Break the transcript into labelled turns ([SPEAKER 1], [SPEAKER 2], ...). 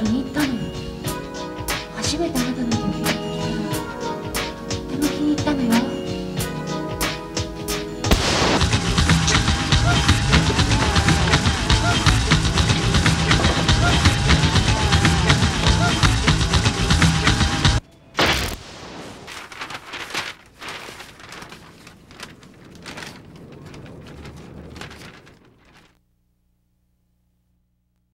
[SPEAKER 1] 気に入ったのよ。初めてあなたの